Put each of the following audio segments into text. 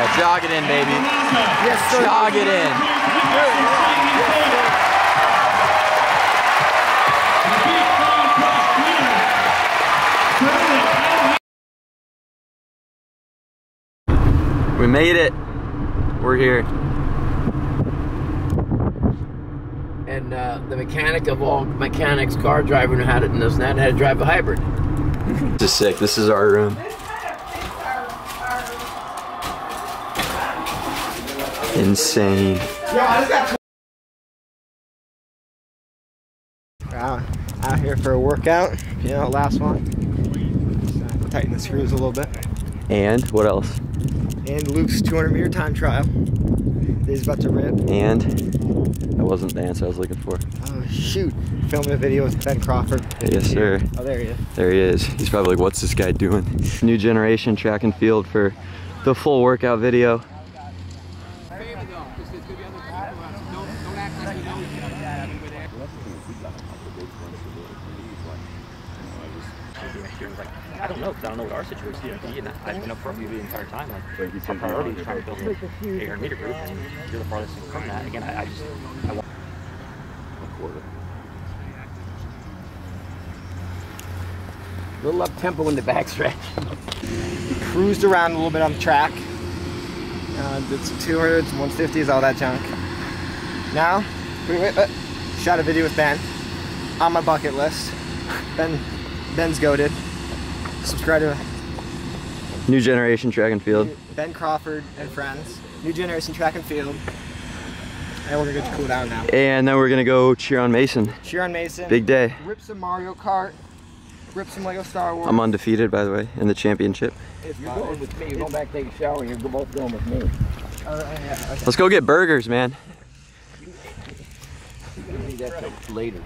Yeah, jog it in, baby. Yes, sir. Jog it in. We made it. We're here. And uh, the mechanic of all mechanics, car driver, knew how to knows not how to drive a hybrid. This is sick. This is our room. Insane. Out, out here for a workout. You know, last one. Just, uh, tighten the screws a little bit. And what else? And Luke's 200 meter time trial. He's about to rip. And that wasn't the answer I was looking for. Oh shoot! Filming a video with Ben Crawford. Yes, sir. Oh, there he is. There he is. He's probably like, what's this guy doing? New generation track and field for the full workout video. I don't know, because I don't know what our situation is going to be. And I've been up front with you the entire time. Like, my priority is trying to build an 800 meter group, and you're the farthest thing from that. Again, I, I just, I want. A quarter. little up tempo in the backstretch. We cruised around a little bit on the track. Uh, did some 200s, 150s, all that junk. Now, wait, wait, wait. shot a video with Ben on my bucket list. Ben, Ben's goaded. Subscribe to New generation track and field. Ben Crawford and friends. New generation track and field. And we're gonna get to cool down now. And then we're gonna go cheer on Mason. Cheer on Mason. Big day. Rip some Mario Kart. Rip some Lego Star Wars. I'm undefeated, by the way, in the championship. If You're going with me. You're going back to take a shower, and you're both going with me. Uh, yeah, okay. Let's go get burgers, man. We'll that later.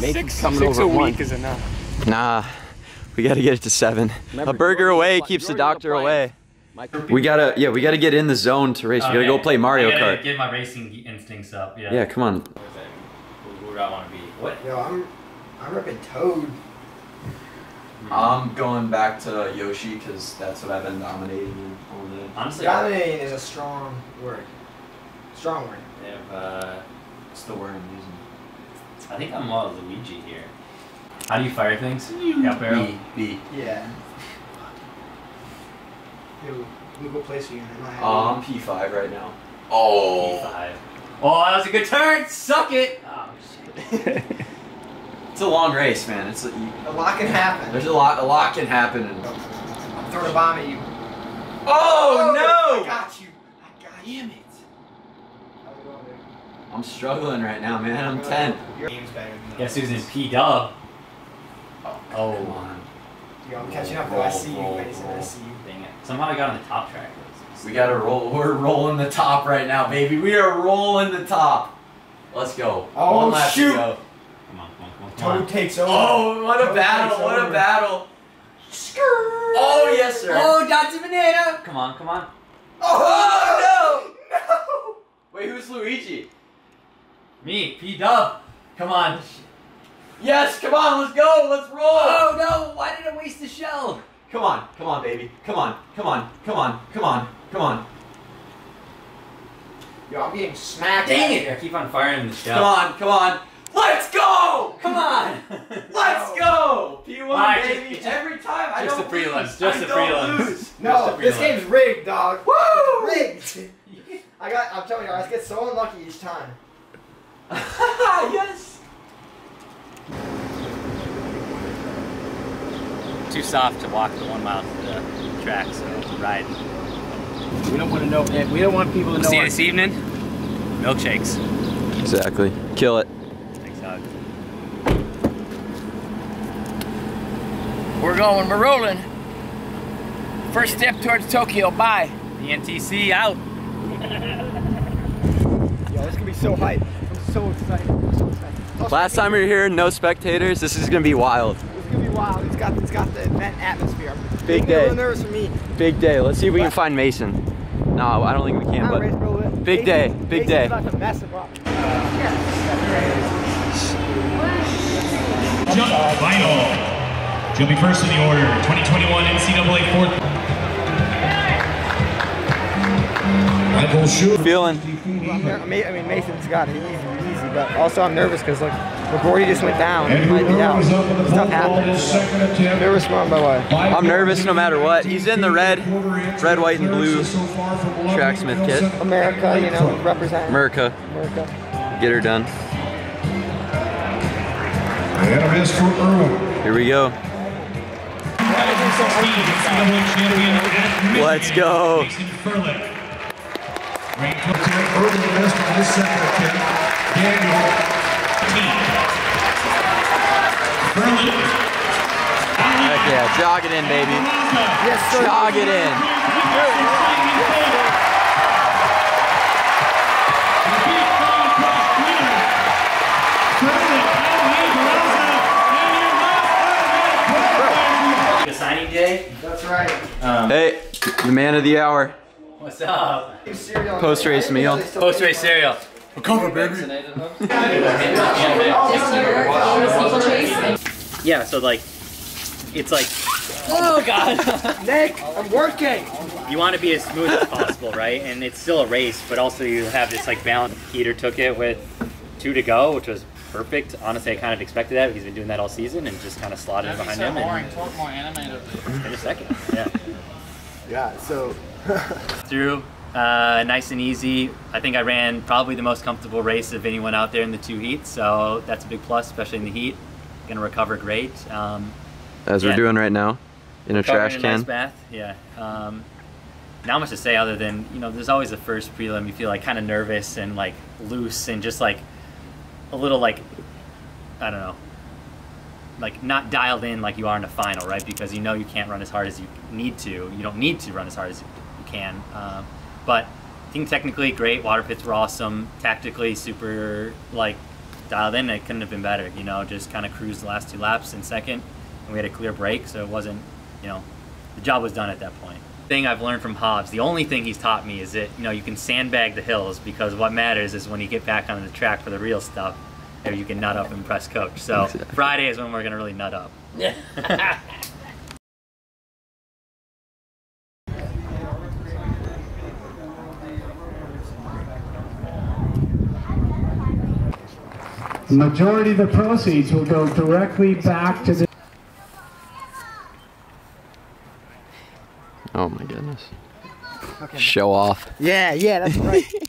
Mason's Six, six a at one. week is enough. Nah, we gotta get it to seven. Remember, a burger away keeps the doctor away. We gotta, yeah, we gotta get in the zone to race. We gotta go play Mario I Kart. Get my racing instincts up. Yeah. Yeah, come on. Where do I want to be? What? Yo, I'm, I'm ripping Toad. I'm going back to Yoshi because that's what I've been dominating in all day. Honestly, Dominating is a strong word. Strong word. if, uh, It's the word I'm using. I think I'm all Luigi here. How do you fire things? Up arrow. B, B. Yeah. Yo, Luke, what place are you in? Am I Oh, I'm P5 right now. Oh. Five. Oh, that was a good turn. Suck it. Oh shit. It's a long race, man. It's a, you, a lot can happen. there's a lot. A lot can happen. And, I'm throwing a bomb at you. oh, I no! I got you. I got you. Damn it. I'm struggling right now, man. I'm 10. Your game's better than Guess who's in P Dub? Come Oh, on. Yo, I'm catching up. though. I see you, Mason. I see you. dang it. Somehow I got on the top track. We gotta roll. We're rolling the top right now, baby. We are rolling the top. Let's go. Oh, One lap to shoot. go. Come on, come on, come on, come on. Toad takes over. Oh, what a Toad battle! takes What a over. battle! Oh yes, sir. Oh, Dodgy Banana! Come on, come on. Oh, oh, no! No! Wait, who's Luigi? Me, P Dub. Come on. Yes, come on, let's go, let's roll! Oh no! Why did I waste the shell? Come on, come on, baby. Come on, come on, come on, come on, come on. Yo, I'm getting smacked. Dang it! I keep on firing the shell. Come on, come on. Let's go! Come on! Let's go! P1, Alright, just- baby. just- Every time I don't the prelims, lose. just I the don't prelims. lose. No, Just a this game's rigged, dog. Woo! Rigged. I got. I'm telling you, I get so unlucky each time. yes! Too soft to walk the one mile to the track, so ride. we don't want to know. Eh, we don't want people to know. See you this evening? Milkshakes. Exactly. Kill it. Thanks, Hug. We're going. We're rolling. First step towards Tokyo. Bye. The NTC out. Yo, this gonna be so hype. I'm so excited. I'm so excited. Last time we were here, no spectators. This is gonna be wild. It's gonna be wild. It's got. It's got the event atmosphere. Big day. A little nervous for me. Big day. Let's see if we can find Mason. No, I don't think we can, I'm ready to but roll it. big day, big Mason's day. about to mess it up. Jump final. Jumping first in the order, 2021 NCAA fourth. Michael Schuler. Feeling? I mean, I mean, Mason's got it. He's easy, but also I'm nervous because look, McGordy just went down. He Andrew might be Murray down. was up on Stuff happens. his second. Nervous for him, by what? I'm nervous no matter what. He's in the red, red, white, and blue tracksmith kit. America, you know, represent America, America. get her done. And a for Irwin. Here we go. Let's go. Mason Ferlic. Ranked up to Irwin missed on his second attempt. Daniel Heck yeah, jog it in, baby. Yes, sir. Jog it in. The signing day? That's right. Um, hey, the man of the hour. What's up? Post race meal. Post race cereal. Yeah, so like, it's like, oh god, Nick, I'm working. you want to be as smooth as possible, right? And it's still a race, but also you have this like balance. Peter took it with two to go, which was perfect. Honestly, I kind of expected that. He's been doing that all season and just kind of slotted in behind him and Talk more animated. in a second. Yeah. Yeah, so through uh, nice and easy. I think I ran probably the most comfortable race of anyone out there in the two heats, so that's a big plus, especially in the heat. Gonna recover great. Um, As we're doing right now, in a trash in a nice can. bath, yeah. Um, not much to say other than you know, there's always the first prelim. You feel like kind of nervous and like loose and just like a little like I don't know, like not dialed in like you are in a final, right? Because you know you can't run as hard as you need to. You don't need to run as hard as you can. Um, but I think technically great. Water pits were awesome. Tactically super like dialed in. It couldn't have been better. You know, just kind of cruised the last two laps in second, and we had a clear break, so it wasn't. You know, the job was done at that point. Thing I've learned from Hobbs, the only thing he's taught me is that you know you can sandbag the hills because what matters is when you get back on the track for the real stuff, there you can nut up and press coach. So Exactly. Friday is when we're gonna really nut up. majority of the proceeds will go directly back to the Oh my goodness. Show off. yeah, yeah, that's right.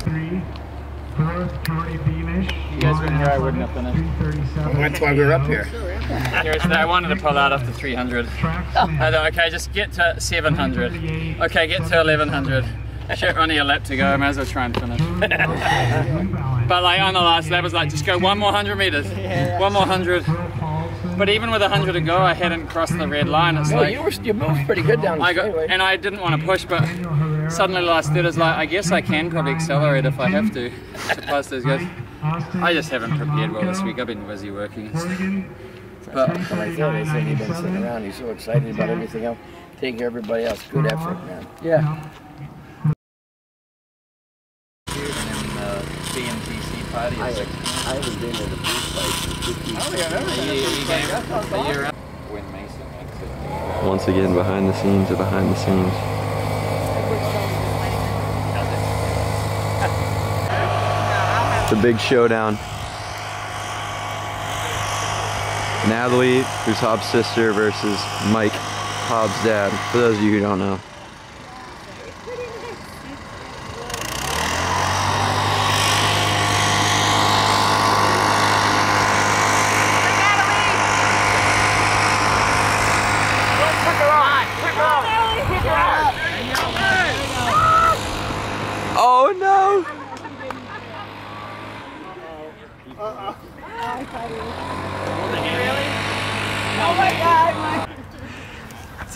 Three, fourth, Geordie Beamish. You guys weren't here, I wouldn't have finished. 337. That's why we were up here. I wanted to pull out after 300. I slam. thought, okay, just get to 700. Okay, get to 1100. Shit, only a lap to go. I might as well try and finish. But like on the last lap, it was like, just go one more 100 meters. One more 100. But even with 100 to go, I hadn't crossed the red line. It's Well, like, you were you moved pretty good down the I got, straightaway. and I didn't want to push, but suddenly the last third is like, I guess I can probably accelerate if I have to to pass those guys. I just haven't prepared well this week. I've been busy working. But And I feel they said you've been sitting around. You're so excited about everything else. Taking everybody else. Good effort, man. yeah. Uh, VNTC party. I, I haven't been in a booth like 50 When Mason makes it. Once again, behind the scenes of behind the scenes. The big showdown. Natalie, who's Hobbs' sister, versus Mike, Hobbs' dad. For those of you who don't know. Oh no!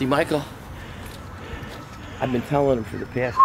See, Michael, I've been telling him for the past.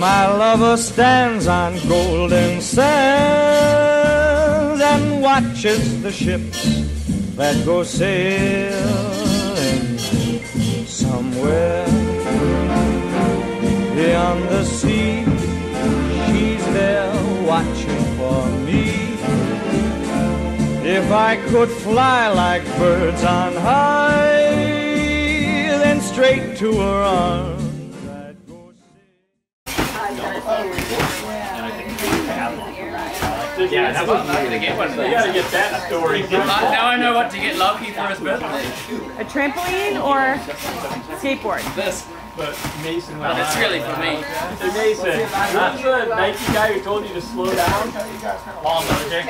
My lover stands on golden sands and watches the ships that go sailing somewhere beyond the sea. She's there watching for me. If I could fly like birds on high, then straight to her arms Yeah, that's what I'm not gonna get one. You gotta get that story. now I know what to get Loki for his birthday. A trampoline or skateboard? This. But Mason went It's really for me. Hey Mason, that's the Nike guy who told you to slow down? Paul Moser.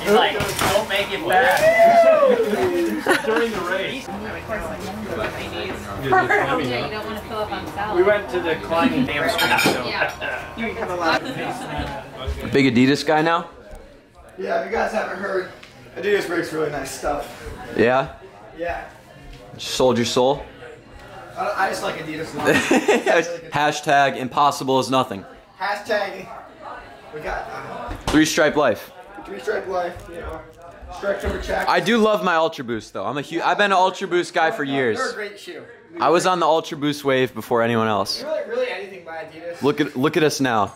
He's like, don't make it bad. During the race. Yeah, you don't want to fill up on salad. We went to the climbing dam strap, so. Big Adidas guy now? Yeah, if you guys haven't heard, Adidas makes really nice stuff. Yeah? Yeah. Sold your soul? I, I just like Adidas. Hashtag impossible is nothing. Hashtag. We got uh, Three stripe life. Three stripe life. Stripe number check. I do love my Ultra Boost though. I'm a huge. I've been an Ultra Boost guy for years. They're a great shoe. I was on the Ultra Boost wave before anyone else. Really, really anything by Adidas. Look at look at us now.